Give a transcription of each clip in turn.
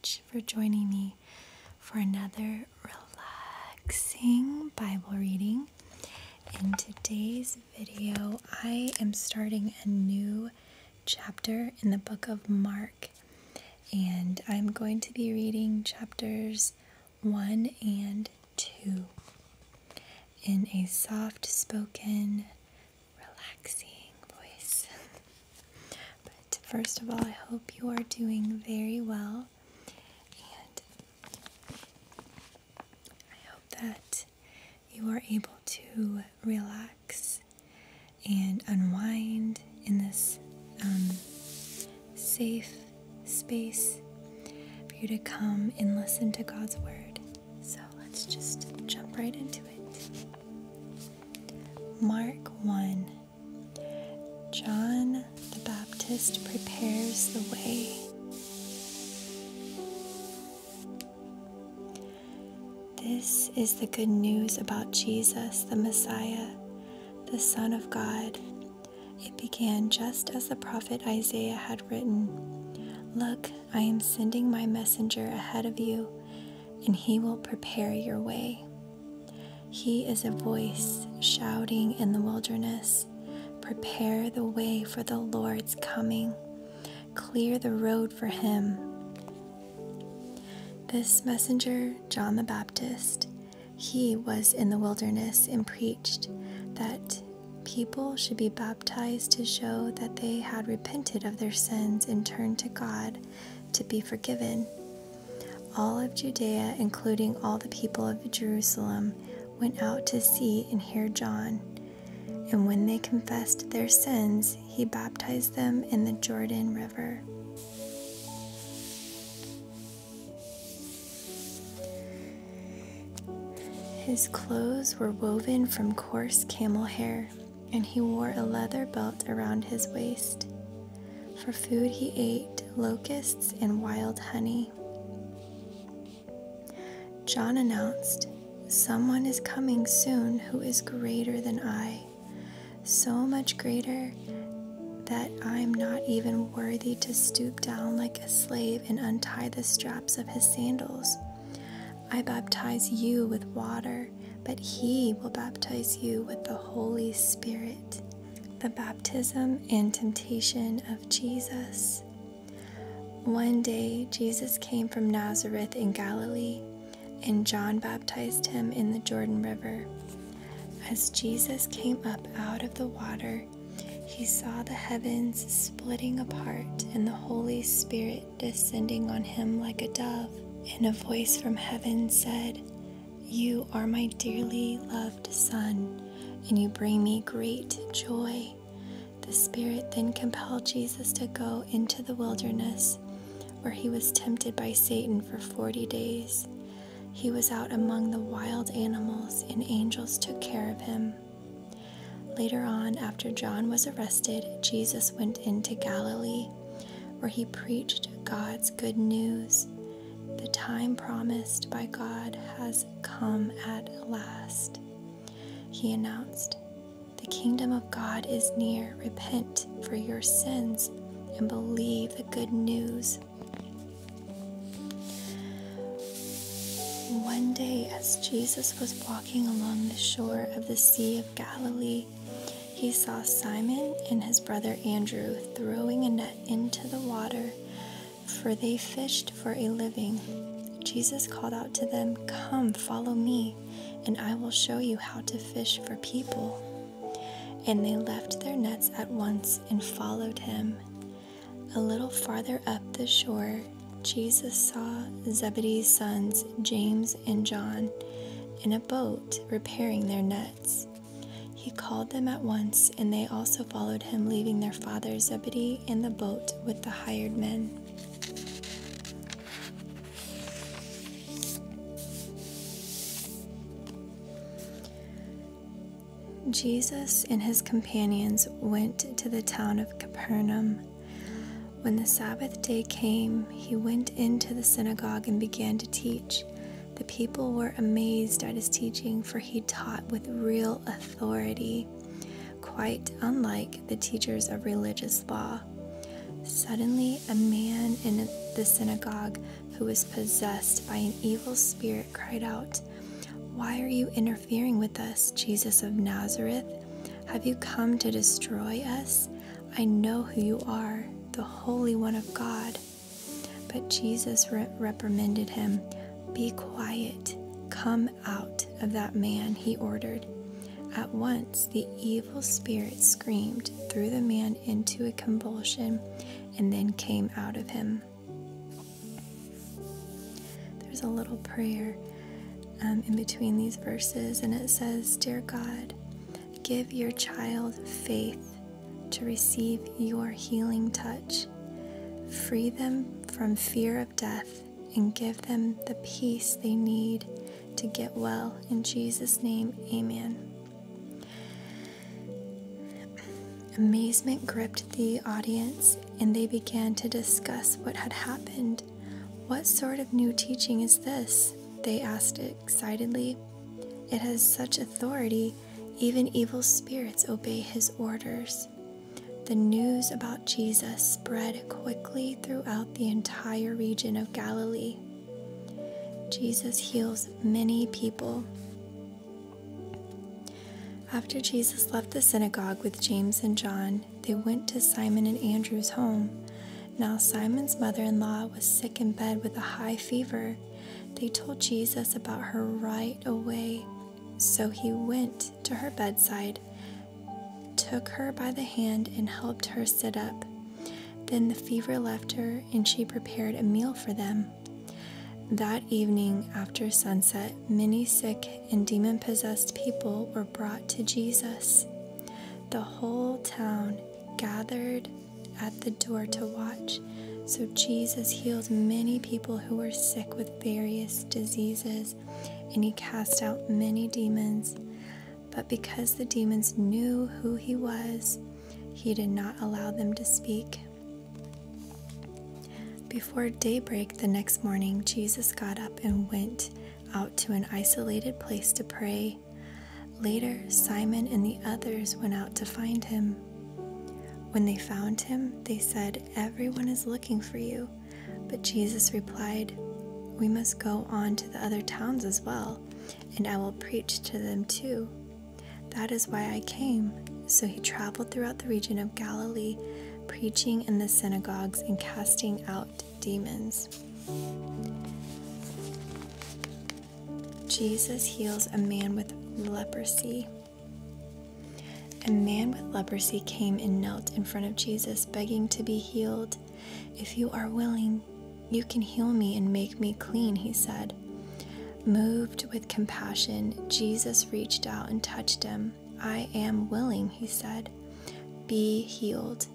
much for joining me for another relaxing Bible reading. In today's video, I am starting a new chapter in the book of Mark, and I'm going to be reading chapters 1 and 2 in a soft spoken, relaxing voice. But first of all, I hope you are doing very well, and I hope that you are able to relax and unwind in this um, safe space for you to come and listen to God's Word. So let's just jump right into it. Mark 1 John the Baptist prepares the way. This is the good news about Jesus, the Messiah, the Son of God. It began just as the prophet Isaiah had written Look, I am sending my messenger ahead of you, and he will prepare your way. He is a voice shouting in the wilderness Prepare the way for the Lord's coming, clear the road for him. This messenger, John the Baptist, he was in the wilderness and preached that people should be baptized to show that they had repented of their sins and turned to God to be forgiven. All of Judea, including all the people of Jerusalem, went out to see and hear John. And when they confessed their sins, he baptized them in the Jordan River. His clothes were woven from coarse camel hair, and he wore a leather belt around his waist. For food, he ate locusts and wild honey. John announced, Someone is coming soon who is greater than I, so much greater that I am not even worthy to stoop down like a slave and untie the straps of his sandals. I baptize you with water, but he will baptize you with the Holy Spirit. The baptism and temptation of Jesus. One day, Jesus came from Nazareth in Galilee, and John baptized him in the Jordan River. As Jesus came up out of the water, he saw the heavens splitting apart and the Holy Spirit descending on him like a dove. And a voice from heaven said, You are my dearly loved Son, and you bring me great joy. The Spirit then compelled Jesus to go into the wilderness, where he was tempted by Satan for forty days. He was out among the wild animals, and angels took care of him. Later on, after John was arrested, Jesus went into Galilee, where he preached God's good news. The time promised by God has come at last. He announced, The kingdom of God is near. Repent for your sins and believe the good news. One day, as Jesus was walking along the shore of the Sea of Galilee, he saw Simon and his brother Andrew throwing a net into the water, for they fished for a living. Jesus called out to them, Come, follow me, and I will show you how to fish for people. And they left their nets at once and followed him. A little farther up the shore, Jesus saw Zebedee's sons, James and John, in a boat repairing their nets. He called them at once, and they also followed him, leaving their father Zebedee in the boat with the hired men. Jesus and his companions went to the town of Capernaum. When the Sabbath day came, he went into the synagogue and began to teach. The people were amazed at his teaching, for he taught with real authority, quite unlike the teachers of religious law. Suddenly, a man in the synagogue who was possessed by an evil spirit cried out, Why are you interfering with us, Jesus of Nazareth? Have you come to destroy us? I know who you are, the Holy One of God. But Jesus re- reprimanded him. Be quiet. Come out of that man, he ordered. At once, the evil spirit screamed, threw the man into a convulsion, and then came out of him. There's a little prayer um, in between these verses, and it says, Dear God, give your child faith to receive your healing touch. Free them from fear of death and give them the peace they need to get well. In Jesus' name, amen. Amazement gripped the audience, and they began to discuss what had happened. What sort of new teaching is this? They asked excitedly. It has such authority, even evil spirits obey his orders. The news about Jesus spread quickly throughout the entire region of Galilee. Jesus heals many people. After Jesus left the synagogue with James and John, they went to Simon and Andrew's home. Now, Simon's mother in law was sick in bed with a high fever. They told Jesus about her right away. So he went to her bedside took her by the hand and helped her sit up. Then the fever left her, and she prepared a meal for them. That evening, after sunset, many sick and demon possessed people were brought to Jesus. The whole town gathered at the door to watch. So Jesus healed many people who were sick with various diseases, and he cast out many demons. But because the demons knew who he was, he did not allow them to speak. Before daybreak the next morning, Jesus got up and went out to an isolated place to pray. Later, Simon and the others went out to find him. When they found him, they said, Everyone is looking for you. But Jesus replied, We must go on to the other towns as well, and I will preach to them too that is why I came. So he traveled throughout the region of Galilee, preaching in the synagogues and casting out demons. Jesus heals a man with leprosy. A man with leprosy came and knelt in front of Jesus, begging to be healed. If you are willing, you can heal me and make me clean, he said. Moved with compassion, Jesus reached out and touched him. I am willing, he said. Be healed.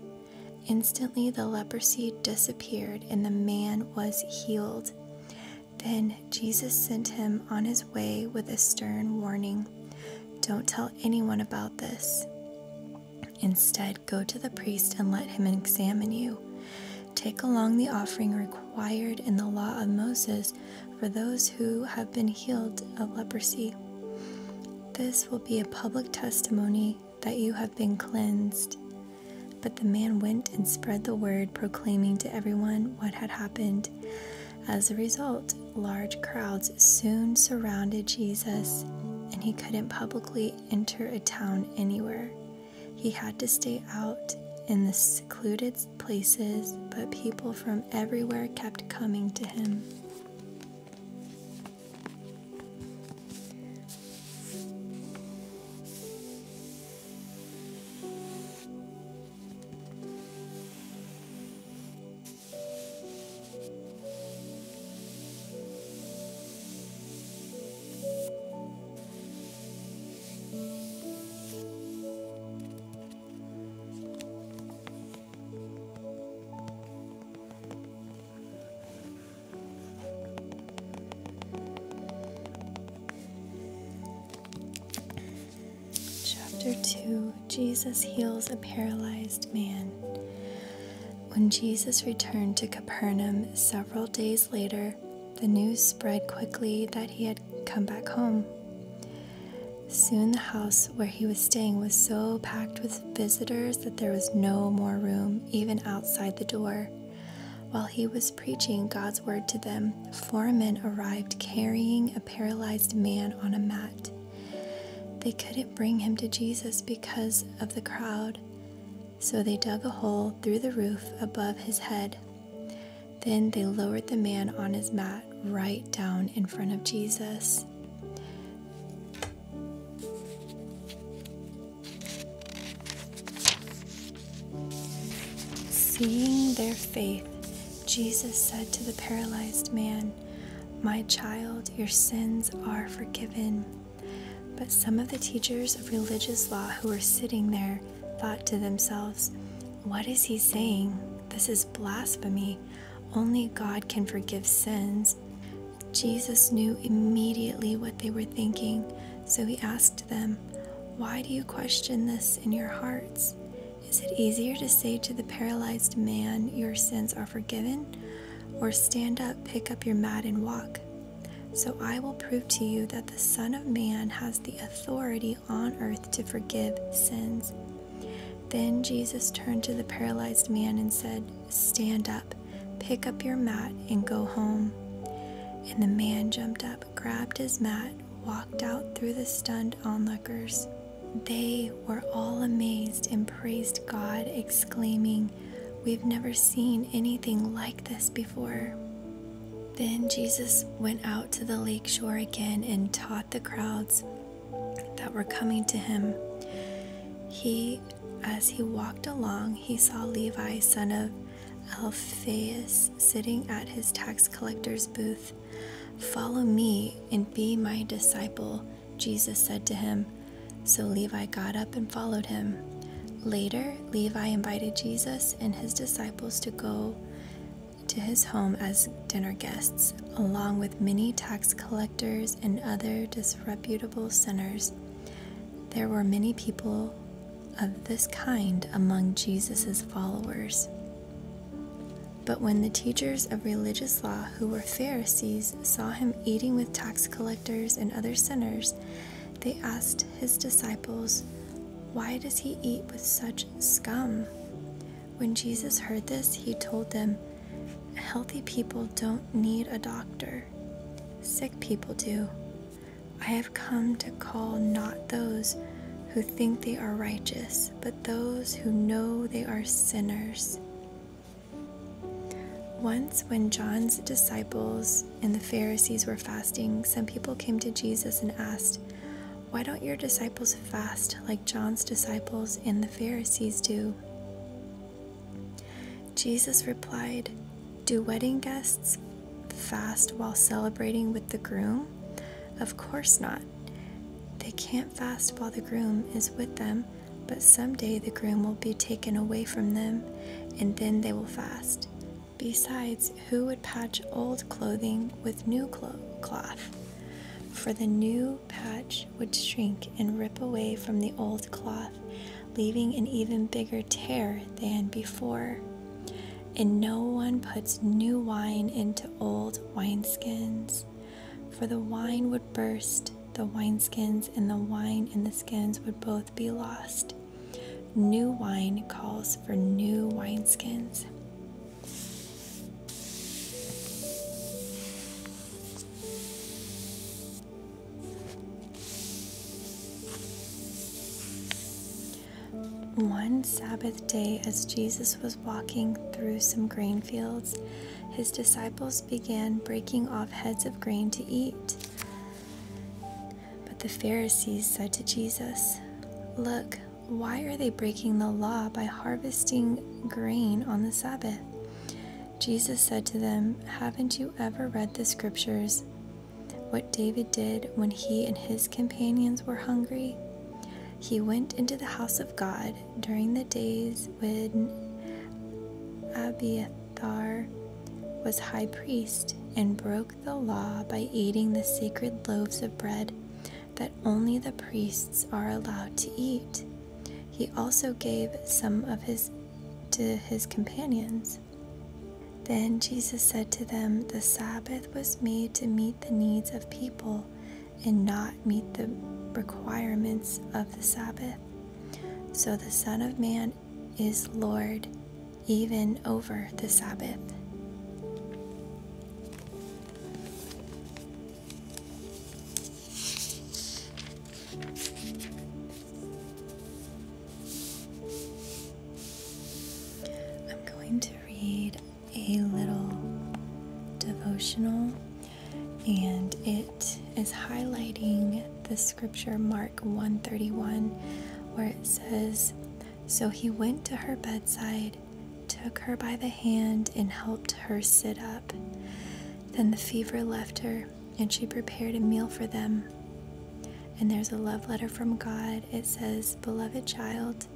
Instantly, the leprosy disappeared and the man was healed. Then Jesus sent him on his way with a stern warning Don't tell anyone about this. Instead, go to the priest and let him examine you. Take along the offering required in the law of Moses for those who have been healed of leprosy. This will be a public testimony that you have been cleansed. But the man went and spread the word, proclaiming to everyone what had happened. As a result, large crowds soon surrounded Jesus, and he couldn't publicly enter a town anywhere. He had to stay out in the secluded places, but people from everywhere kept coming to him. Jesus heals a paralyzed man. When Jesus returned to Capernaum several days later, the news spread quickly that he had come back home. Soon the house where he was staying was so packed with visitors that there was no more room, even outside the door. While he was preaching God's word to them, four men arrived carrying a paralyzed man on a mat. They couldn't bring him to Jesus because of the crowd, so they dug a hole through the roof above his head. Then they lowered the man on his mat right down in front of Jesus. Seeing their faith, Jesus said to the paralyzed man, My child, your sins are forgiven. But some of the teachers of religious law who were sitting there thought to themselves, What is he saying? This is blasphemy. Only God can forgive sins. Jesus knew immediately what they were thinking, so he asked them, Why do you question this in your hearts? Is it easier to say to the paralyzed man, Your sins are forgiven? Or stand up, pick up your mat, and walk? So I will prove to you that the Son of Man has the authority on earth to forgive sins. Then Jesus turned to the paralyzed man and said, Stand up, pick up your mat, and go home. And the man jumped up, grabbed his mat, walked out through the stunned onlookers. They were all amazed and praised God, exclaiming, We've never seen anything like this before. Then Jesus went out to the lake shore again and taught the crowds that were coming to him. He, as he walked along, he saw Levi, son of Alphaeus, sitting at his tax collector's booth. Follow me and be my disciple, Jesus said to him. So Levi got up and followed him. Later, Levi invited Jesus and his disciples to go to his home as dinner guests, along with many tax collectors and other disreputable sinners. There were many people of this kind among Jesus' followers. But when the teachers of religious law, who were Pharisees, saw him eating with tax collectors and other sinners, they asked his disciples, Why does he eat with such scum? When Jesus heard this, he told them, Healthy people don't need a doctor, sick people do. I have come to call not those who think they are righteous, but those who know they are sinners. Once, when John's disciples and the Pharisees were fasting, some people came to Jesus and asked, why don't your disciples fast like John's disciples and the Pharisees do? Jesus replied, Do wedding guests fast while celebrating with the groom? Of course not. They can't fast while the groom is with them, but someday the groom will be taken away from them, and then they will fast. Besides, who would patch old clothing with new cloth? for the new patch would shrink and rip away from the old cloth, leaving an even bigger tear than before. And no one puts new wine into old wineskins, for the wine would burst the wineskins, and the wine and the skins would both be lost. New wine calls for new wineskins. One Sabbath day, as Jesus was walking through some grain fields, his disciples began breaking off heads of grain to eat. But the Pharisees said to Jesus, Look, why are they breaking the law by harvesting grain on the Sabbath? Jesus said to them, Haven't you ever read the scriptures? What David did when he and his companions were hungry? He went into the house of God during the days when Abiathar was high priest and broke the law by eating the sacred loaves of bread that only the priests are allowed to eat. He also gave some of his to his companions. Then Jesus said to them, The Sabbath was made to meet the needs of people and not meet the requirements of the Sabbath. So the Son of Man is Lord even over the Sabbath. Scripture Mark 131, where it says, So he went to her bedside, took her by the hand, and helped her sit up. Then the fever left her, and she prepared a meal for them. And there's a love letter from God. It says, Beloved child,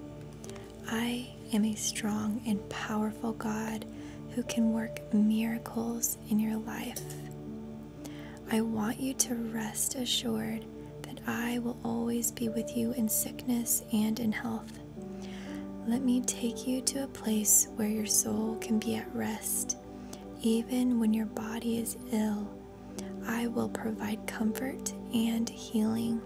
I am a strong and powerful God who can work miracles in your life. I want you to rest assured I will always be with you in sickness and in health. Let me take you to a place where your soul can be at rest. Even when your body is ill, I will provide comfort and healing.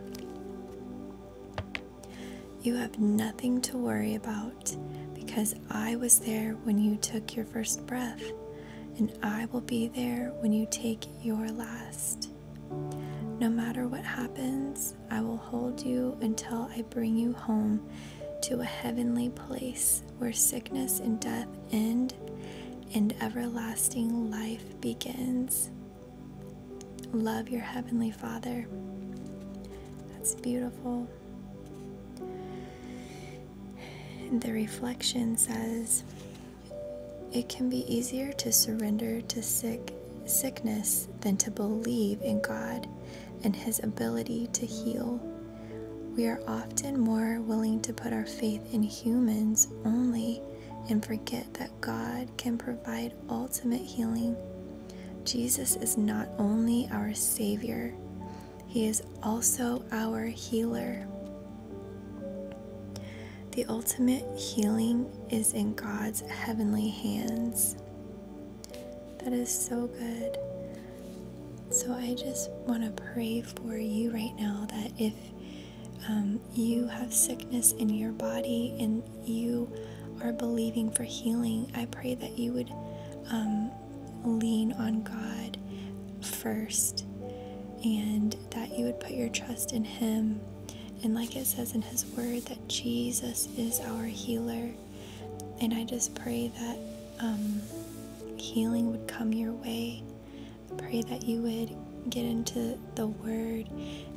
You have nothing to worry about because I was there when you took your first breath, and I will be there when you take your last. No matter what happens, I will hold you until I bring you home to a heavenly place where sickness and death end and everlasting life begins. Love your Heavenly Father. That's beautiful. The reflection says it can be easier to surrender to sick sickness than to believe in God and his ability to heal. We are often more willing to put our faith in humans only and forget that God can provide ultimate healing. Jesus is not only our Savior, He is also our healer. The ultimate healing is in God's heavenly hands. That is so good. So I just want to pray for you right now that if um, you have sickness in your body and you are believing for healing, I pray that you would um, lean on God first and that you would put your trust in Him and like it says in His Word, that Jesus is our healer. And I just pray that um, healing would come your way. Pray that you would get into the Word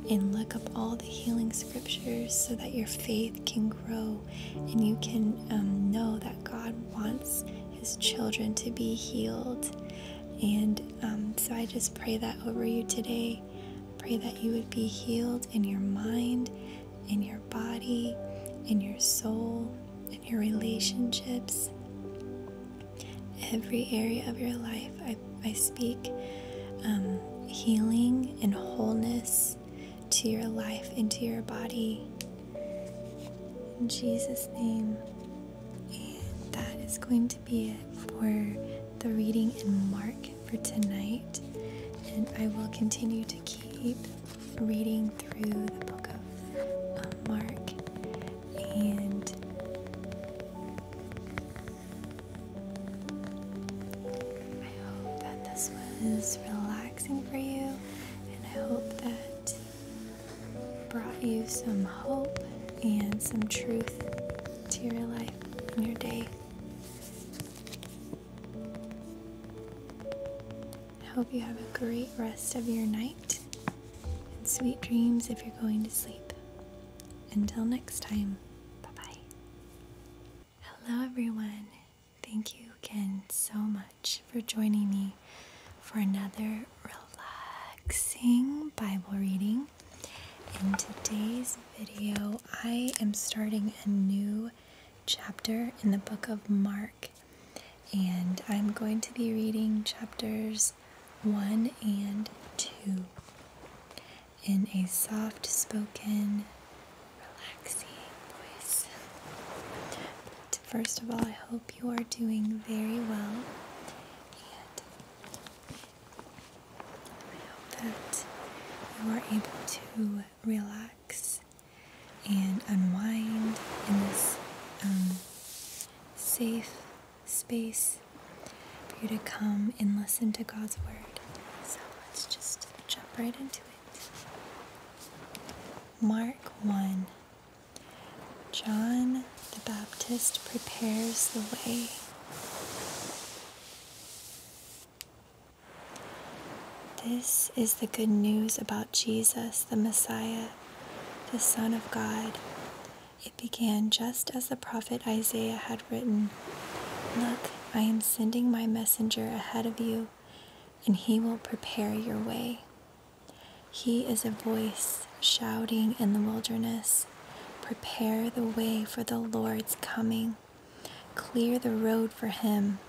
and look up all the healing scriptures so that your faith can grow and you can um, know that God wants His children to be healed. And um, so I just pray that over you today. Pray that you would be healed in your mind in your body, in your soul, in your relationships, every area of your life. I, I speak um, healing and wholeness to your life, into your body. In Jesus' name. And that is going to be it for the reading in Mark for tonight. And I will continue to keep reading through the you have a great rest of your night and sweet dreams if you're going to sleep. Until next time, bye bye. Hello, everyone. Thank you again so much for joining me for another relaxing Bible reading. In today's video, I am starting a new chapter in the book of Mark, and I'm going to be reading chapters 1 and 2 in a soft spoken, relaxing voice. But first of all, I hope you are doing very well. And I hope that you are able to relax and unwind in this um, safe space you to come and listen to God's word. So let's just jump right into it. Mark 1 John the Baptist prepares the way. This is the good news about Jesus, the Messiah, the Son of God. It began just as the prophet Isaiah had written Look, I am sending my messenger ahead of you, and he will prepare your way. He is a voice shouting in the wilderness Prepare the way for the Lord's coming, clear the road for him.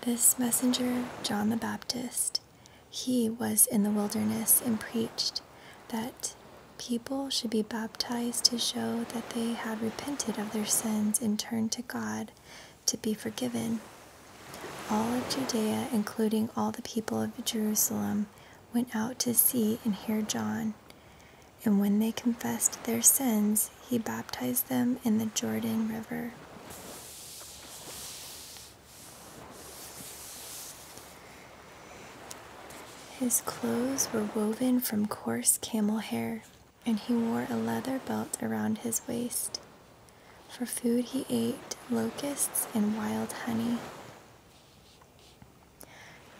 This messenger, John the Baptist, he was in the wilderness and preached that people should be baptized to show that they had repented of their sins and turned to God to be forgiven. All of Judea, including all the people of Jerusalem, went out to see and hear John. And when they confessed their sins, he baptized them in the Jordan River. His clothes were woven from coarse camel hair, and he wore a leather belt around his waist. For food, he ate locusts and wild honey.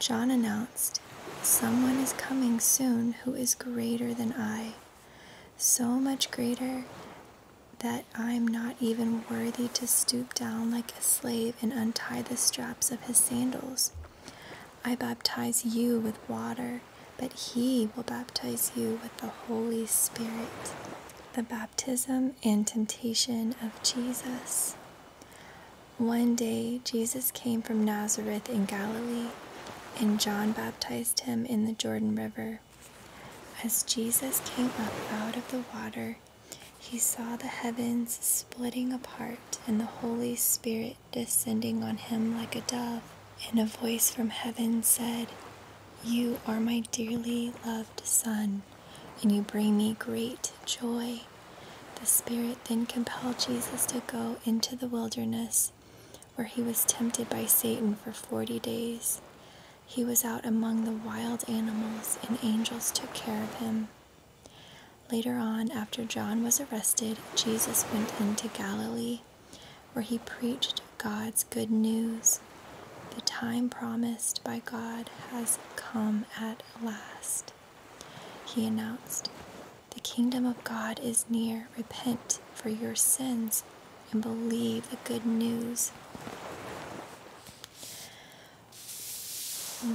John announced, Someone is coming soon who is greater than I, so much greater that I am not even worthy to stoop down like a slave and untie the straps of his sandals. I baptize you with water, but he will baptize you with the Holy Spirit. The baptism and temptation of Jesus. One day, Jesus came from Nazareth in Galilee, and John baptized him in the Jordan River. As Jesus came up out of the water, he saw the heavens splitting apart and the Holy Spirit descending on him like a dove. And a voice from heaven said, You are my dearly loved Son, and you bring me great joy. The Spirit then compelled Jesus to go into the wilderness, where he was tempted by Satan for forty days. He was out among the wild animals, and angels took care of him. Later on, after John was arrested, Jesus went into Galilee, where he preached God's good news. The time promised by God has come at last. He announced, The kingdom of God is near. Repent for your sins and believe the good news.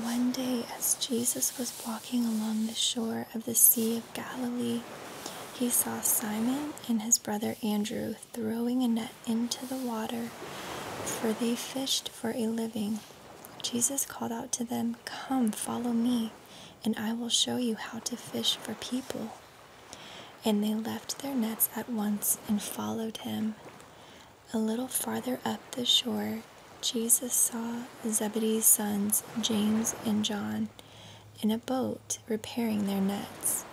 One day, as Jesus was walking along the shore of the Sea of Galilee, he saw Simon and his brother Andrew throwing a net into the water for they fished for a living. Jesus called out to them, Come, follow me, and I will show you how to fish for people. And they left their nets at once and followed him. A little farther up the shore, Jesus saw Zebedee's sons, James and John, in a boat repairing their nets.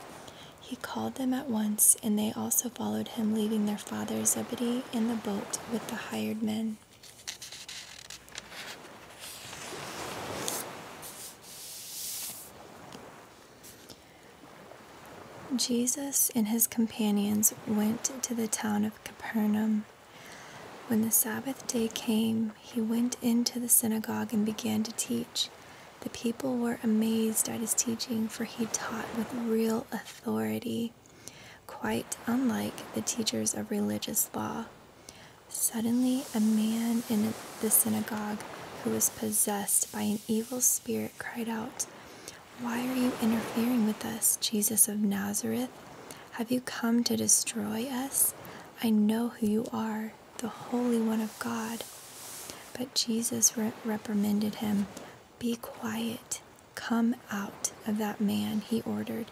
He called them at once, and they also followed him, leaving their father Zebedee in the boat with the hired men. Jesus and his companions went to the town of Capernaum. When the Sabbath day came, he went into the synagogue and began to teach. The people were amazed at his teaching, for he taught with real authority, quite unlike the teachers of religious law. Suddenly, a man in the synagogue who was possessed by an evil spirit cried out, why are you interfering with us, Jesus of Nazareth? Have you come to destroy us? I know who you are, the Holy One of God. But Jesus re- reprimanded him. Be quiet. Come out of that man, he ordered.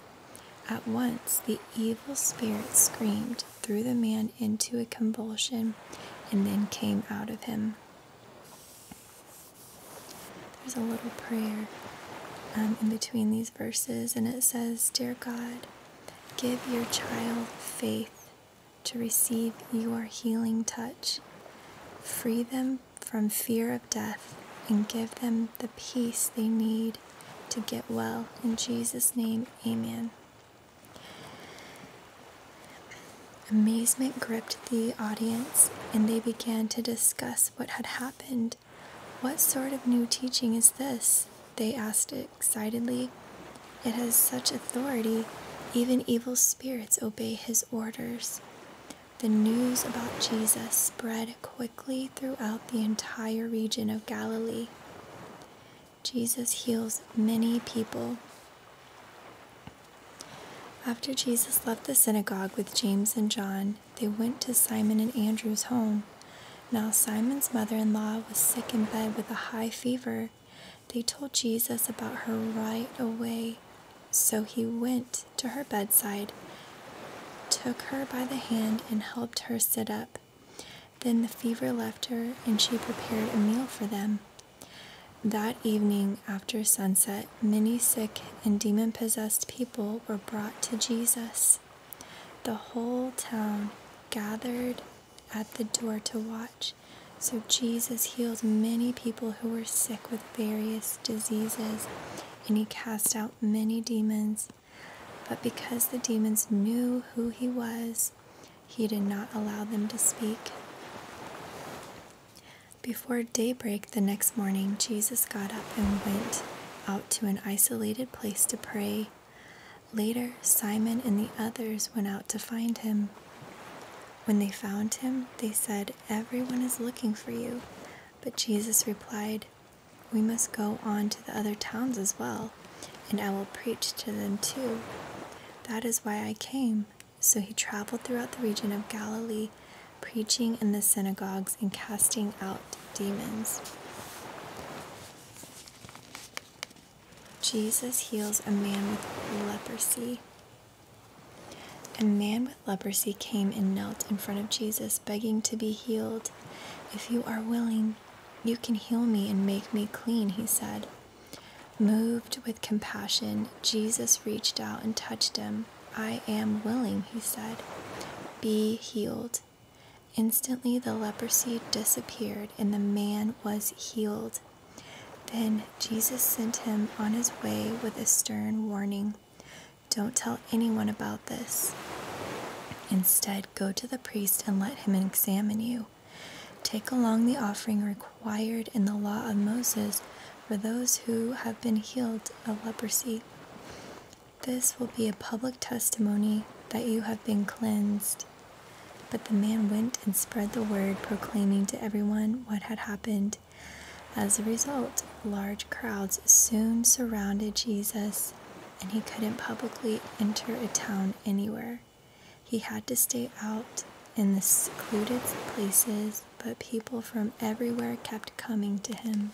At once the evil spirit screamed, threw the man into a convulsion, and then came out of him. There's a little prayer um, in between these verses, and it says, Dear God, give your child faith to receive your healing touch. Free them from fear of death and give them the peace they need to get well. In Jesus' name, amen. Amazement gripped the audience, and they began to discuss what had happened. What sort of new teaching is this? They asked excitedly. It has such authority, even evil spirits obey his orders. The news about Jesus spread quickly throughout the entire region of Galilee. Jesus heals many people after Jesus left the synagogue with James and John, they went to Simon and Andrew's home. Now, Simon's mother in law was sick in bed with a high fever. They told Jesus about her right away. So he went to her bedside, took her by the hand, and helped her sit up. Then the fever left her, and she prepared a meal for them. That evening, after sunset, many sick and demon possessed people were brought to Jesus. The whole town gathered at the door to watch. So Jesus healed many people who were sick with various diseases, and he cast out many demons. But because the demons knew who he was, he did not allow them to speak. Before daybreak the next morning, Jesus got up and went out to an isolated place to pray. Later, Simon and the others went out to find him. When they found him, they said, Everyone is looking for you. But Jesus replied, We must go on to the other towns as well, and I will preach to them too. That is why I came. So he traveled throughout the region of Galilee preaching in the synagogues and casting out demons. Jesus heals a man with leprosy. A man with leprosy came and knelt in front of Jesus, begging to be healed. If you are willing, you can heal me and make me clean, he said. Moved with compassion, Jesus reached out and touched him. I am willing, he said. Be healed. Instantly the leprosy disappeared and the man was healed. Then Jesus sent him on his way with a stern warning Don't tell anyone about this. Instead, go to the priest and let him examine you. Take along the offering required in the law of Moses for those who have been healed of leprosy. This will be a public testimony that you have been cleansed. But the man went and spread the word, proclaiming to everyone what had happened. As a result, large crowds soon surrounded Jesus, and he couldn't publicly enter a town anywhere. He had to stay out in the secluded places, but people from everywhere kept coming to him.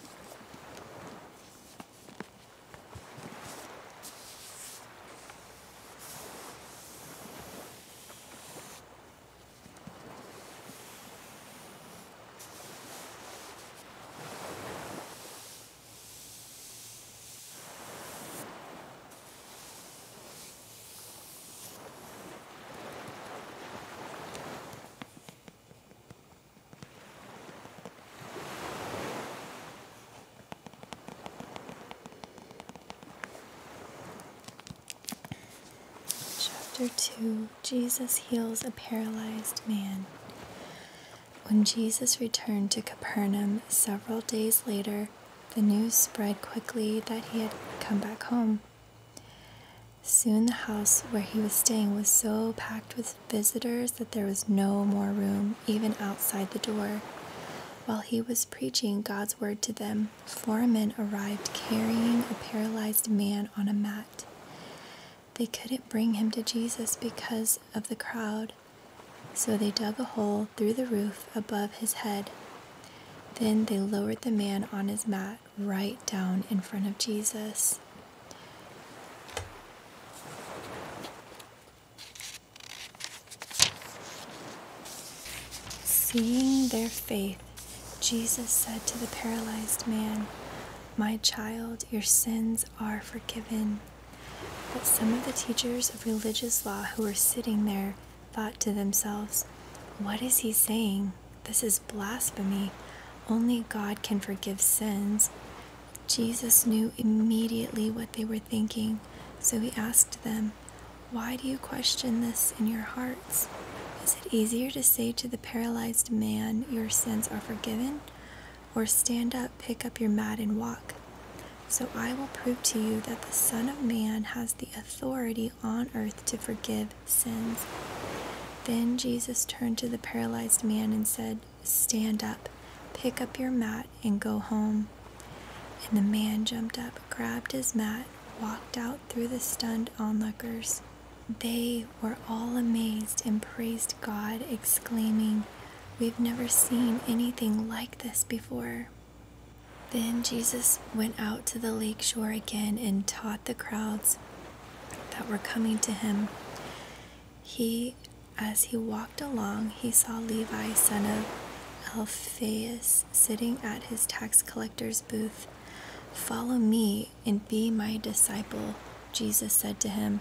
Chapter 2 Jesus heals a paralyzed man. When Jesus returned to Capernaum several days later, the news spread quickly that he had come back home. Soon the house where he was staying was so packed with visitors that there was no more room, even outside the door. While he was preaching God's word to them, four men arrived carrying a paralyzed man on a mat. They couldn't bring him to Jesus because of the crowd, so they dug a hole through the roof above his head. Then they lowered the man on his mat right down in front of Jesus. Seeing their faith, Jesus said to the paralyzed man, My child, your sins are forgiven. But some of the teachers of religious law who were sitting there thought to themselves, What is he saying? This is blasphemy. only God can forgive sins. Jesus knew immediately what they were thinking, so he asked them, Why do you question this in your hearts? Is it easier to say to the paralyzed man, Your sins are forgiven? Or stand up, pick up your mat, and walk? So I will prove to you that the Son of Man has the authority on earth to forgive sins. Then Jesus turned to the paralyzed man and said, Stand up, pick up your mat, and go home. And the man jumped up, grabbed his mat, walked out through the stunned onlookers. They were all amazed and praised God, exclaiming, We've never seen anything like this before. Then Jesus went out to the lake shore again and taught the crowds that were coming to him. He, as he walked along, he saw Levi, son of Alphaeus, sitting at his tax collector's booth. Follow me and be my disciple, Jesus said to him.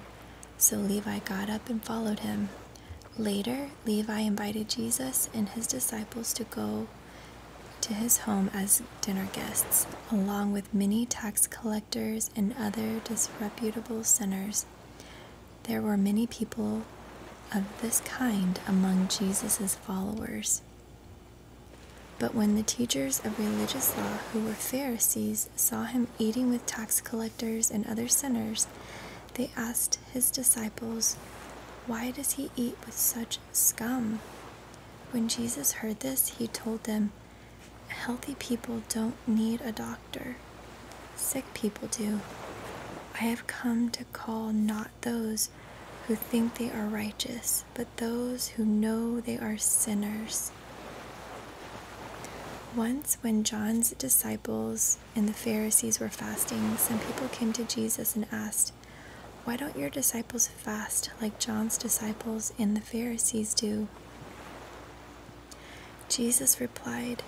So Levi got up and followed him. Later, Levi invited Jesus and his disciples to go to his home as dinner guests, along with many tax collectors and other disreputable sinners. There were many people of this kind among Jesus' followers. But when the teachers of religious law, who were Pharisees, saw him eating with tax collectors and other sinners, they asked his disciples, Why does he eat with such scum? When Jesus heard this, he told them, Healthy people don't need a doctor, sick people do. I have come to call not those who think they are righteous, but those who know they are sinners. Once, when John's disciples and the Pharisees were fasting, some people came to Jesus and asked, Why don't your disciples fast like John's disciples and the Pharisees do? Jesus replied,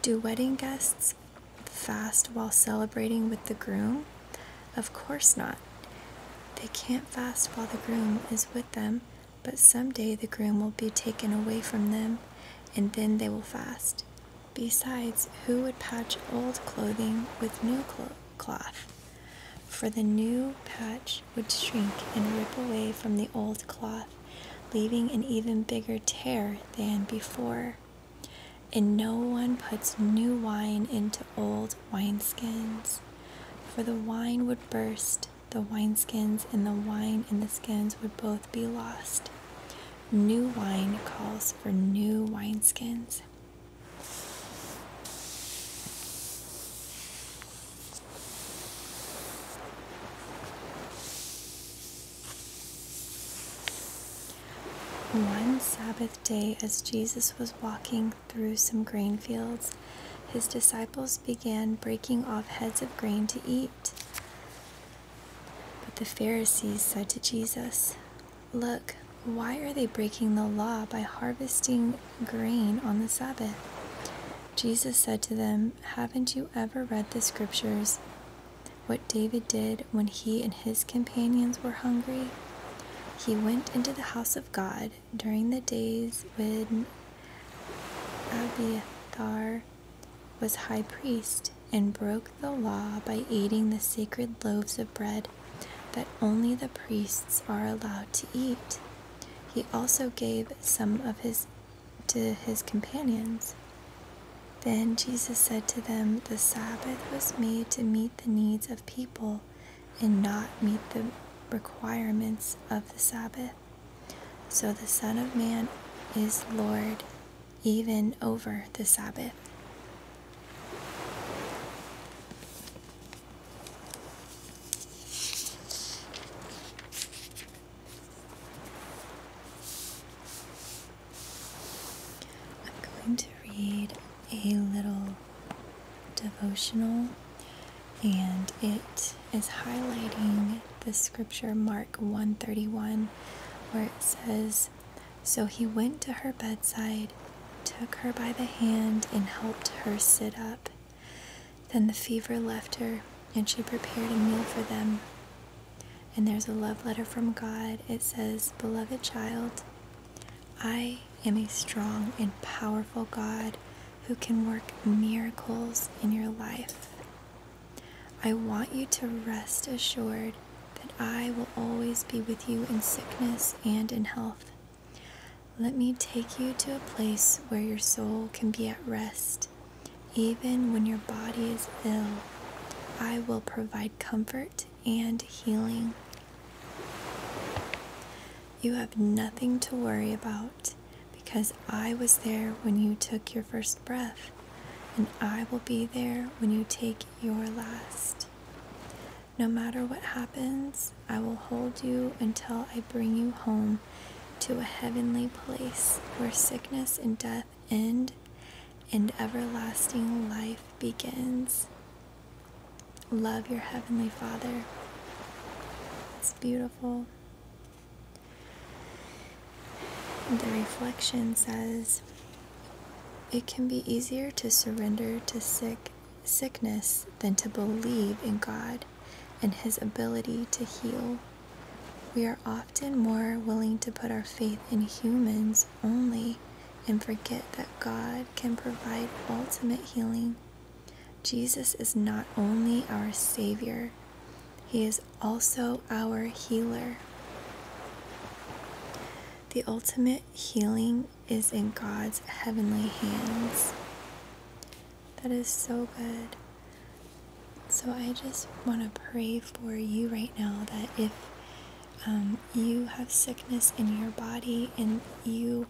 Do wedding guests fast while celebrating with the groom? Of course not. They can't fast while the groom is with them, but someday the groom will be taken away from them, and then they will fast. Besides, who would patch old clothing with new cloth? For the new patch would shrink and rip away from the old cloth, leaving an even bigger tear than before. And no one puts new wine into old wineskins, for the wine would burst, the wineskins and the wine in the skins would both be lost. New wine calls for new wineskins. One Sabbath day, as Jesus was walking through some grain fields, his disciples began breaking off heads of grain to eat. But the Pharisees said to Jesus, Look, why are they breaking the law by harvesting grain on the Sabbath? Jesus said to them, Haven't you ever read the scriptures? What David did when he and his companions were hungry? He went into the house of God during the days when Abiathar was high priest and broke the law by eating the sacred loaves of bread that only the priests are allowed to eat. He also gave some of his to his companions. Then Jesus said to them, The Sabbath was made to meet the needs of people and not meet the requirements of the Sabbath. So the Son of Man is Lord even over the Sabbath. I'm going to read a little devotional, and it is highlighting the scripture Mark 131 where it says so he went to her bedside took her by the hand and helped her sit up. Then the fever left her and she prepared a meal for them. And there's a love letter from God. It says beloved child I am a strong and powerful God who can work miracles in your life. I want you to rest assured I will always be with you in sickness and in health. Let me take you to a place where your soul can be at rest. Even when your body is ill, I will provide comfort and healing. You have nothing to worry about because I was there when you took your first breath, and I will be there when you take your last. No matter what happens, I will hold you until I bring you home to a heavenly place where sickness and death end and everlasting life begins. Love your Heavenly Father. It's beautiful. The reflection says it can be easier to surrender to sick sickness than to believe in God and His ability to heal. We are often more willing to put our faith in humans only and forget that God can provide ultimate healing. Jesus is not only our Savior, He is also our healer. The ultimate healing is in God's heavenly hands. That is so good. So I just want to pray for you right now that if um, you have sickness in your body and you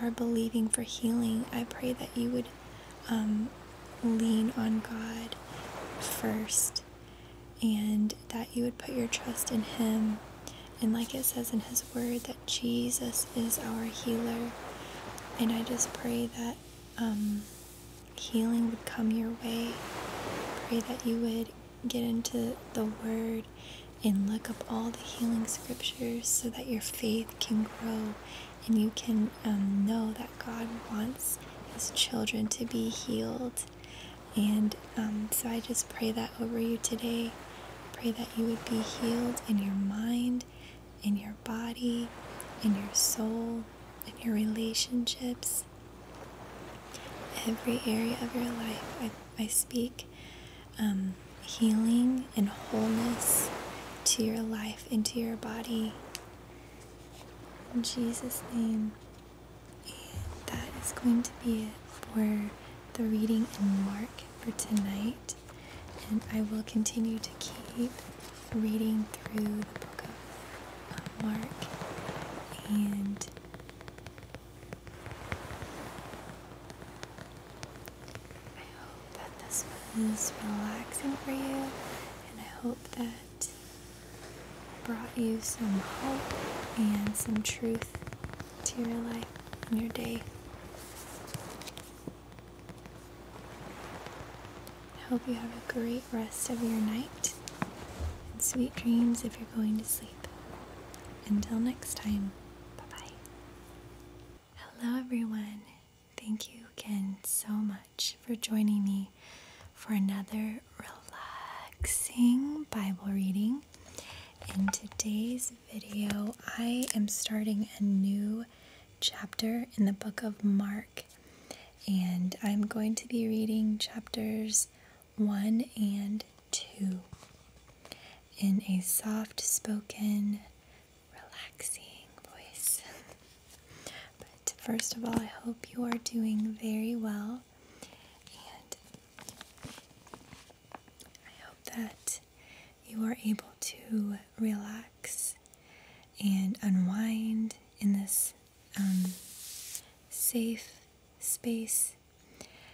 are believing for healing, I pray that you would um, lean on God first and that you would put your trust in Him. And like it says in His Word, that Jesus is our healer. And I just pray that um, healing would come your way pray that you would get into the Word and look up all the healing scriptures so that your faith can grow and you can um, know that God wants His children to be healed. And um, so I just pray that over you today. Pray that you would be healed in your mind, in your body, in your soul, in your relationships, every area of your life. I, I speak um, healing and wholeness to your life, into your body. In Jesus' name. And that is going to be it for the reading in Mark for tonight. And I will continue to keep reading through the book of Mark. And is relaxing for you, and I hope that brought you some hope and some truth to your life and your day. I hope you have a great rest of your night and sweet dreams if you're going to sleep. Until next time, bye bye. Hello, everyone. Thank you again so much for joining me for another relaxing Bible reading. In today's video, I am starting a new chapter in the book of Mark, and I'm going to be reading chapters 1 and 2 in a soft spoken, relaxing voice. but first of all, I hope you are doing very well that you are able to relax and unwind in this um, safe space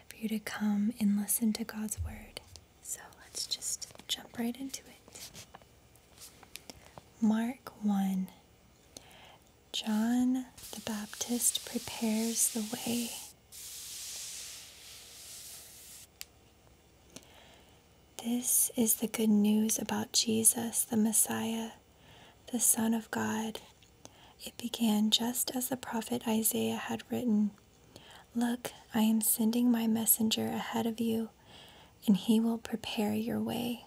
for you to come and listen to God's Word. So let's just jump right into it. Mark 1 John the Baptist prepares the way. This is the good news about Jesus, the Messiah, the Son of God. It began just as the prophet Isaiah had written Look, I am sending my messenger ahead of you, and he will prepare your way.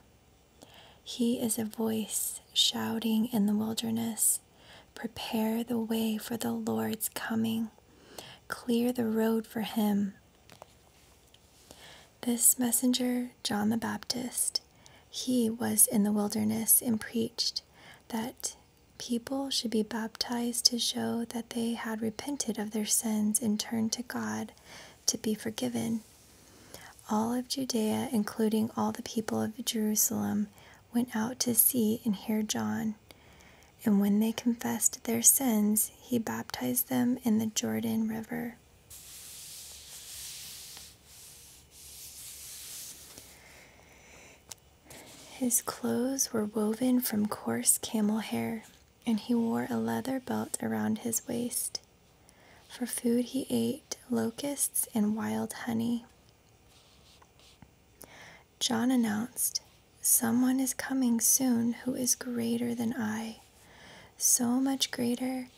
He is a voice shouting in the wilderness Prepare the way for the Lord's coming, clear the road for him. This messenger, John the Baptist, he was in the wilderness and preached that people should be baptized to show that they had repented of their sins and turned to God to be forgiven. All of Judea, including all the people of Jerusalem, went out to see and hear John. And when they confessed their sins, he baptized them in the Jordan River. His clothes were woven from coarse camel hair, and he wore a leather belt around his waist. For food, he ate locusts and wild honey. John announced, Someone is coming soon who is greater than I, so much greater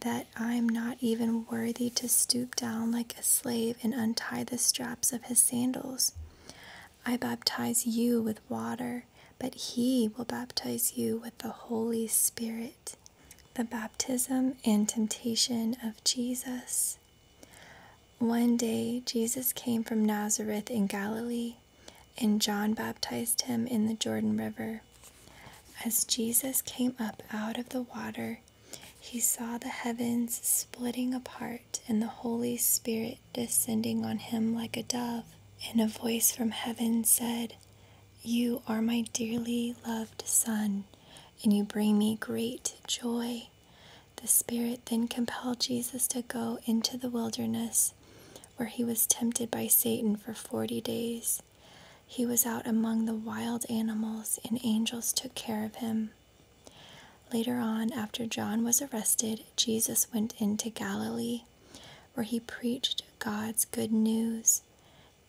that I'm not even worthy to stoop down like a slave and untie the straps of his sandals. I baptize you with water, but he will baptize you with the Holy Spirit. The baptism and temptation of Jesus. One day, Jesus came from Nazareth in Galilee, and John baptized him in the Jordan River. As Jesus came up out of the water, he saw the heavens splitting apart and the Holy Spirit descending on him like a dove. And a voice from heaven said, You are my dearly loved Son, and you bring me great joy. The Spirit then compelled Jesus to go into the wilderness where he was tempted by Satan for 40 days. He was out among the wild animals, and angels took care of him. Later on, after John was arrested, Jesus went into Galilee, where he preached God's good news.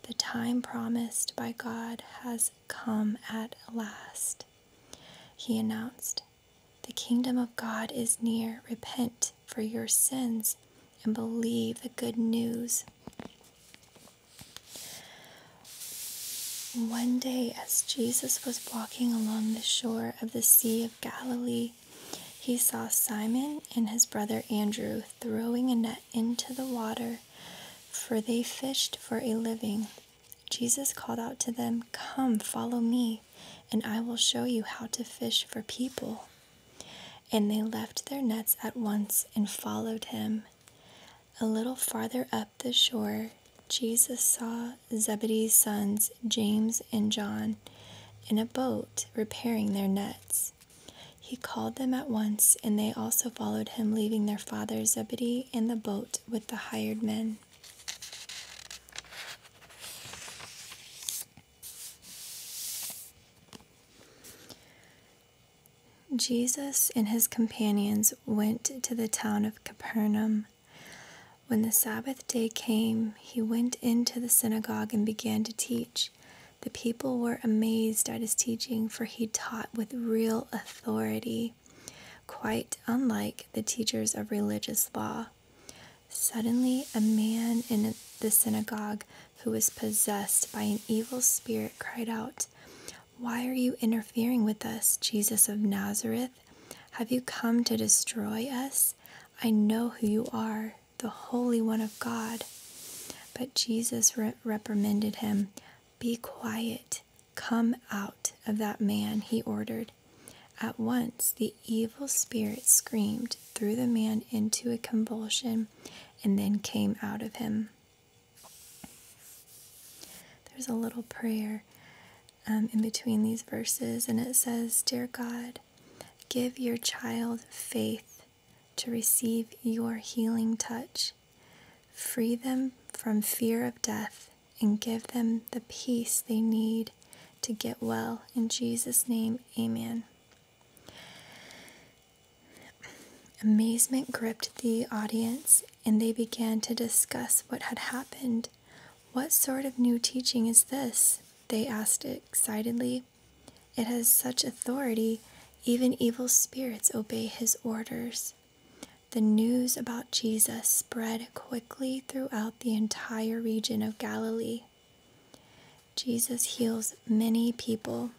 The time promised by God has come at last. He announced, The kingdom of God is near. Repent for your sins and believe the good news. One day, as Jesus was walking along the shore of the Sea of Galilee, he saw Simon and his brother Andrew throwing a net into the water, for they fished for a living. Jesus called out to them, Come, follow me, and I will show you how to fish for people. And they left their nets at once and followed him. A little farther up the shore, Jesus saw Zebedee's sons, James and John, in a boat repairing their nets. He called them at once, and they also followed him, leaving their father Zebedee in the boat with the hired men. Jesus and his companions went to the town of Capernaum. When the Sabbath day came, he went into the synagogue and began to teach. The people were amazed at his teaching, for he taught with real authority, quite unlike the teachers of religious law. Suddenly, a man in the synagogue who was possessed by an evil spirit cried out, Why are you interfering with us, Jesus of Nazareth? Have you come to destroy us? I know who you are the Holy One of God. But Jesus re- reprimanded him. Be quiet. Come out of that man, he ordered. At once the evil spirit screamed, threw the man into a convulsion, and then came out of him. There's a little prayer um, in between these verses, and it says, Dear God, give your child faith to receive your healing touch. Free them from fear of death and give them the peace they need to get well. In Jesus' name, amen. Amazement gripped the audience, and they began to discuss what had happened. What sort of new teaching is this? They asked excitedly. It has such authority, even evil spirits obey his orders. The news about Jesus spread quickly throughout the entire region of Galilee. Jesus heals many people.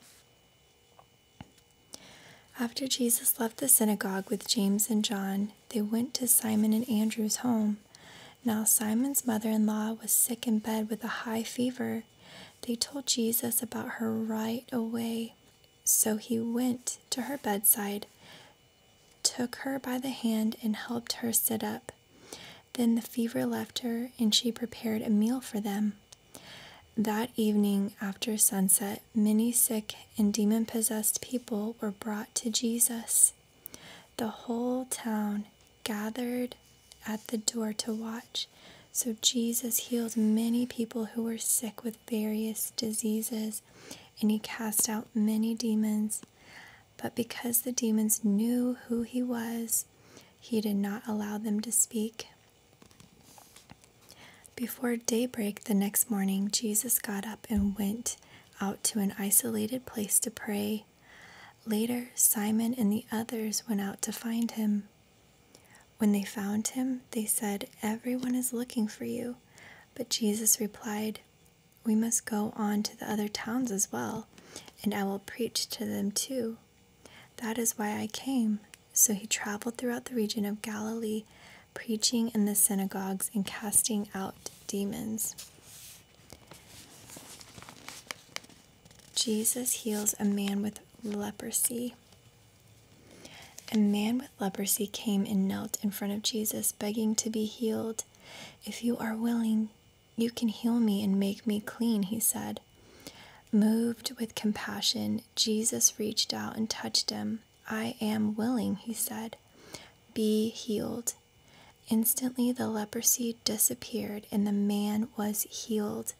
After Jesus left the synagogue with James and John, they went to Simon and Andrew's home. Now, Simon's mother in law was sick in bed with a high fever, They told Jesus about her right away. So he went to her bedside, took her by the hand, and helped her sit up. Then the fever left her, and she prepared a meal for them. That evening, after sunset, many sick and demon possessed people were brought to Jesus. The whole town gathered at the door to watch. So Jesus healed many people who were sick with various diseases, and he cast out many demons. But because the demons knew who he was, he did not allow them to speak. Before daybreak the next morning, Jesus got up and went out to an isolated place to pray. Later, Simon and the others went out to find him. When they found him, they said, Everyone is looking for you. But Jesus replied, We must go on to the other towns as well, and I will preach to them too. That is why I came. So he traveled throughout the region of Galilee, preaching in the synagogues and casting out demons. Jesus heals a man with leprosy. A man with leprosy came and knelt in front of Jesus, begging to be healed. If you are willing, you can heal me and make me clean, he said. Moved with compassion, Jesus reached out and touched him. I am willing, he said. Be healed. Instantly, the leprosy disappeared and the man was healed.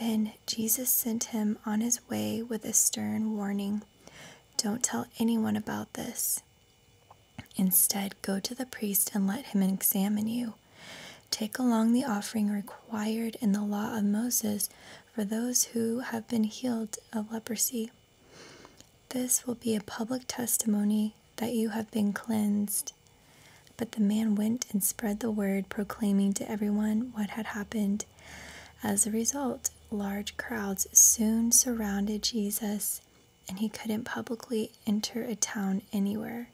Then Jesus sent him on his way with a stern warning Don't tell anyone about this. Instead, go to the priest and let him examine you. Take along the offering required in the law of Moses for those who have been healed of leprosy. This will be a public testimony that you have been cleansed. But the man went and spread the word, proclaiming to everyone what had happened. As a result, large crowds soon surrounded Jesus, and he couldn't publicly enter a town anywhere.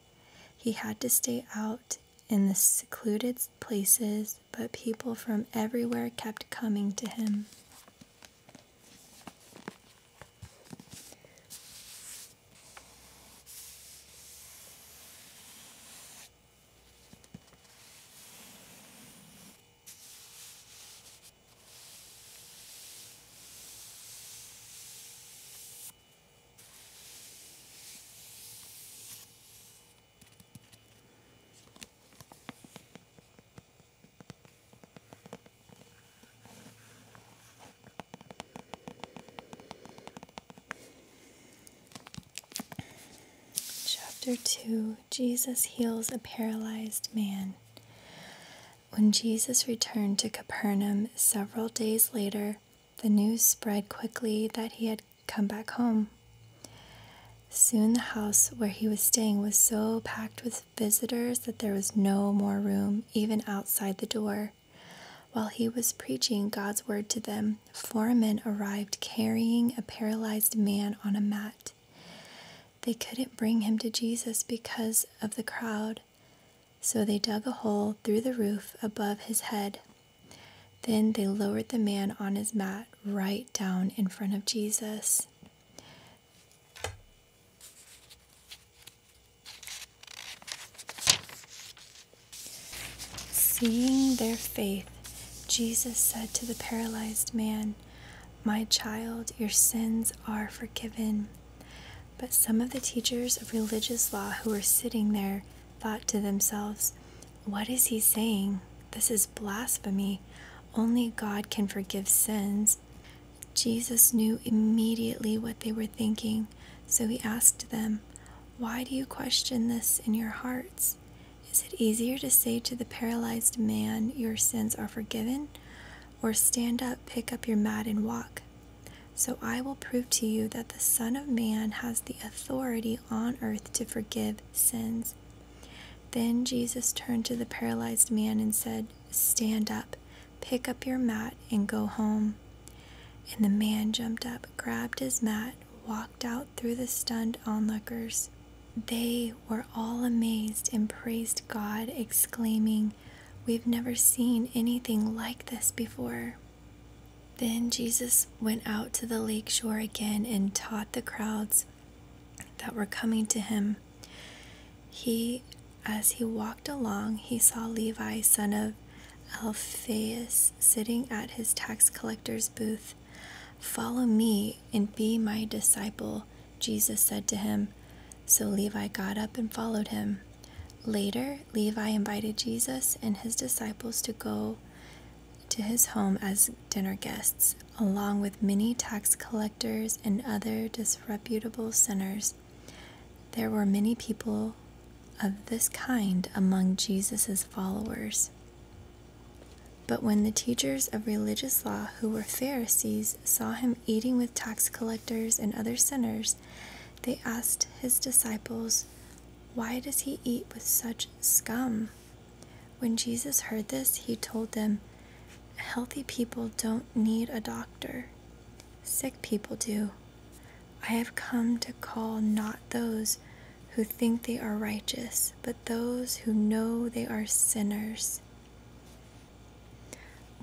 He had to stay out in the secluded places, but people from everywhere kept coming to him. Chapter 2 Jesus heals a paralyzed man. When Jesus returned to Capernaum several days later, the news spread quickly that he had come back home. Soon the house where he was staying was so packed with visitors that there was no more room, even outside the door. While he was preaching God's word to them, four men arrived carrying a paralyzed man on a mat. They couldn't bring him to Jesus because of the crowd, so they dug a hole through the roof above his head. Then they lowered the man on his mat right down in front of Jesus. Seeing their faith, Jesus said to the paralyzed man, My child, your sins are forgiven. But some of the teachers of religious law who were sitting there thought to themselves, What is he saying? This is blasphemy. Only God can forgive sins. Jesus knew immediately what they were thinking, so he asked them, Why do you question this in your hearts? Is it easier to say to the paralyzed man, Your sins are forgiven? Or stand up, pick up your mat, and walk? So I will prove to you that the Son of Man has the authority on earth to forgive sins. Then Jesus turned to the paralyzed man and said, Stand up, pick up your mat, and go home. And the man jumped up, grabbed his mat, walked out through the stunned onlookers. They were all amazed and praised God, exclaiming, We've never seen anything like this before. Then Jesus went out to the lake shore again and taught the crowds that were coming to him. He, as he walked along, he saw Levi, son of Alphaeus, sitting at his tax collector's booth. Follow me and be my disciple, Jesus said to him. So Levi got up and followed him. Later, Levi invited Jesus and his disciples to go to his home as dinner guests, along with many tax collectors and other disreputable sinners. There were many people of this kind among Jesus' followers. But when the teachers of religious law, who were Pharisees, saw him eating with tax collectors and other sinners, they asked his disciples, Why does he eat with such scum? When Jesus heard this, he told them, Healthy people don't need a doctor, sick people do. I have come to call not those who think they are righteous, but those who know they are sinners.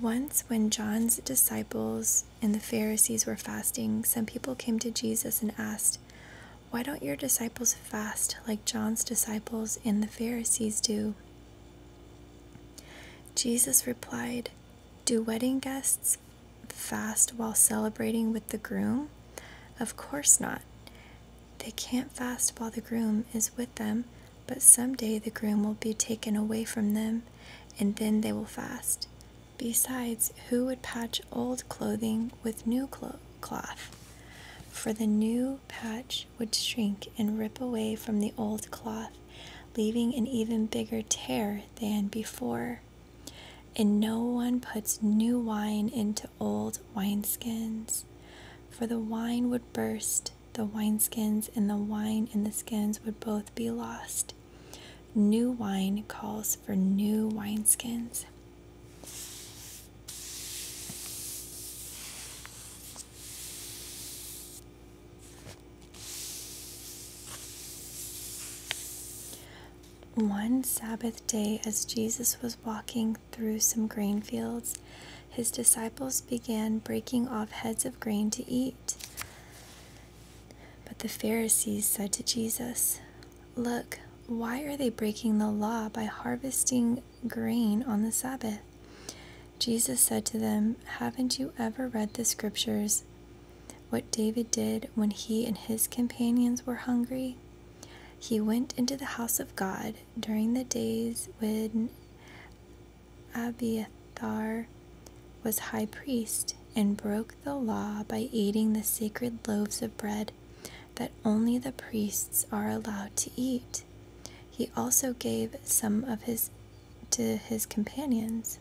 Once, when John's disciples and the Pharisees were fasting, some people came to Jesus and asked, Why don't your disciples fast like John's disciples and the Pharisees do? Jesus replied, do wedding guests fast while celebrating with the groom? Of course not. They can't fast while the groom is with them, but someday the groom will be taken away from them, and then they will fast. Besides, who would patch old clothing with new clo- cloth? For the new patch would shrink and rip away from the old cloth, leaving an even bigger tear than before. And no one puts new wine into old wineskins, for the wine would burst the wineskins, and the wine in the skins would both be lost. New wine calls for new wineskins. One Sabbath day, as Jesus was walking through some grain fields, his disciples began breaking off heads of grain to eat. But the Pharisees said to Jesus, Look, why are they breaking the law by harvesting grain on the Sabbath? Jesus said to them, Haven't you ever read the scriptures? What David did when he and his companions were hungry? He went into the house of God during the days when Abiathar was high priest and broke the law by eating the sacred loaves of bread that only the priests are allowed to eat. He also gave some of his to his companions.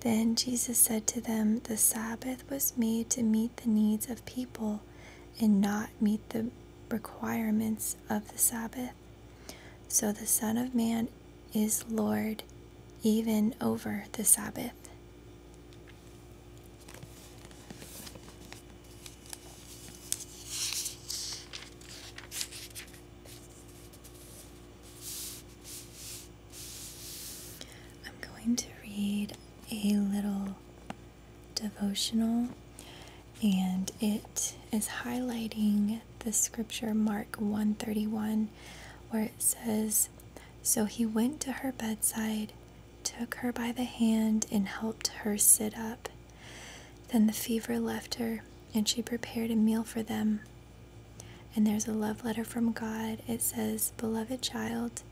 Then Jesus said to them, The Sabbath was made to meet the needs of people and not meet the requirements of the Sabbath. So the Son of Man is Lord even over the Sabbath. I'm going to read a little devotional, and it is highlighting the scripture Mark 131 where it says so he went to her bedside took her by the hand and helped her sit up. Then the fever left her and she prepared a meal for them. And there's a love letter from God. It says beloved child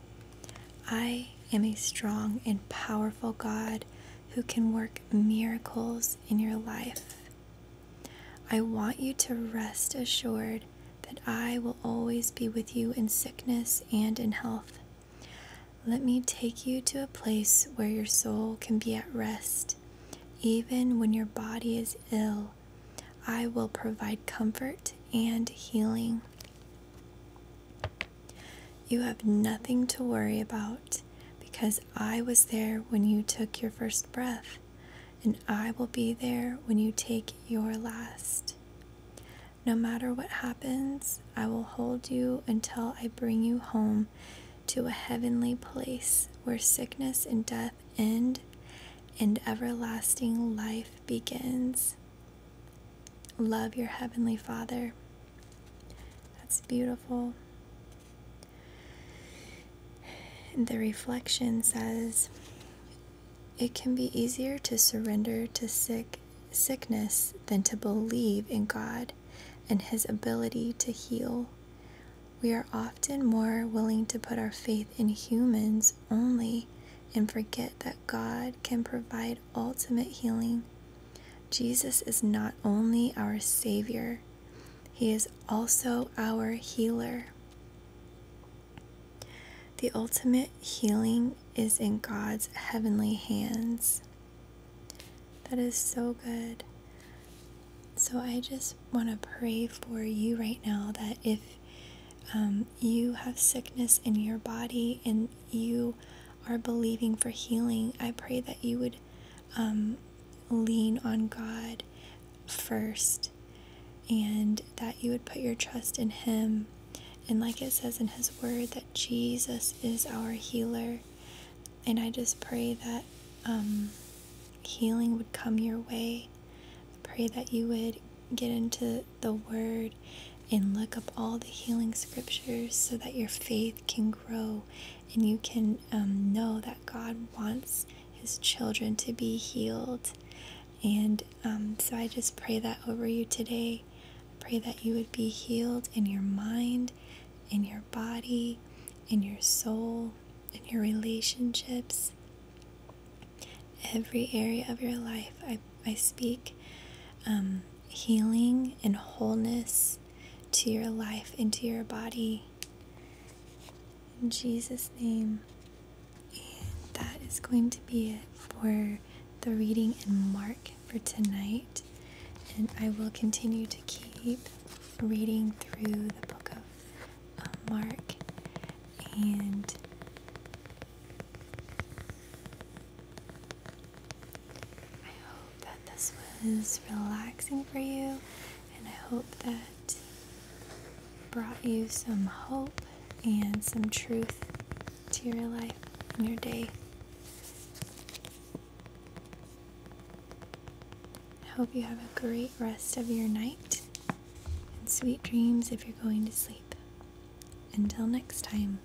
I am a strong and powerful God who can work miracles in your life. I want you to rest assured that I will always be with you in sickness and in health. Let me take you to a place where your soul can be at rest. Even when your body is ill, I will provide comfort and healing. You have nothing to worry about because I was there when you took your first breath, and I will be there when you take your last. No matter what happens, I will hold you until I bring you home to a heavenly place where sickness and death end and everlasting life begins. love your Heavenly Father. That's beautiful. And the reflection says it can be easier to surrender to sick sickness than to believe in God and his ability to heal. We are often more willing to put our faith in humans only and forget that God can provide ultimate healing. Jesus is not only our Savior, He is also our healer. The ultimate healing is in God's heavenly hands. That is so good. So I just want to pray for you right now that if um, you have sickness in your body and you are believing for healing, I pray that you would um, lean on God first and that you would put your trust in Him. And like it says in His Word, that Jesus is our healer. And I just pray that um, healing would come your way. I pray that you would get into the Word and look up all the healing scriptures so that your faith can grow and you can um, know that God wants His children to be healed. And um, so I just pray that over you today. Pray that you would be healed in your mind, in your body, in your soul, in your relationships, every area of your life. I, I speak um, healing and wholeness to your life, into your body. In Jesus' name. And that is going to be it for the reading in Mark for tonight. And I will continue to keep reading through the book of uh, Mark. And I hope that this was relaxing for you. And I hope that brought you some hope and some truth to your life and your day. I hope you have a great rest of your night and sweet dreams if you're going to sleep. Until next time.